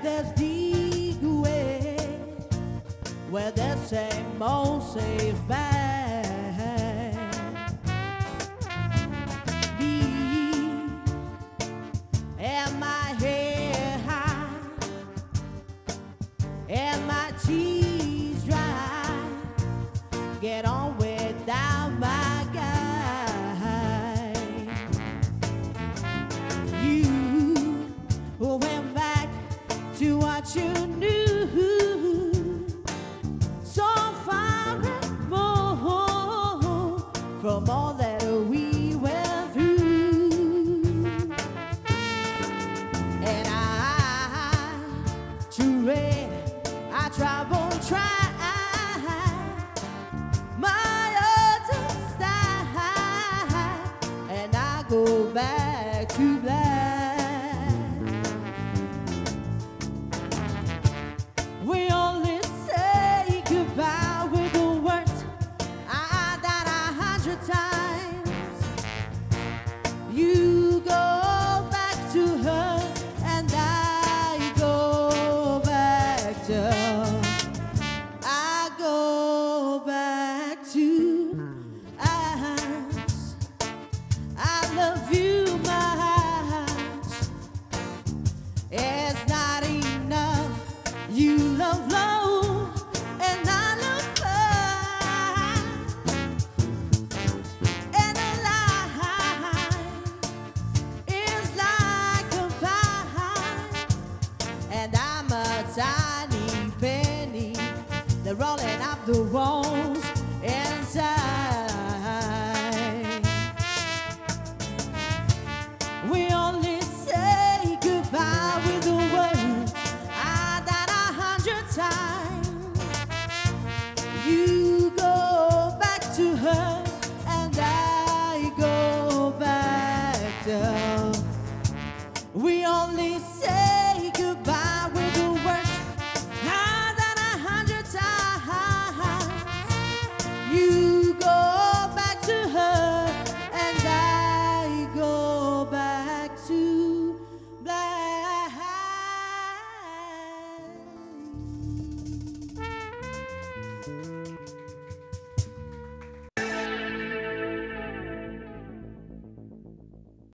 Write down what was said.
There's the way where there's same old safe back. And my hair high and my teeth what you knew. So far removed from all that we went through. And I, true red, I try and I go back to black. rolling up the walls inside. We only say goodbye with the words I've done a hundred times. You go back to her, and I go back to. We only say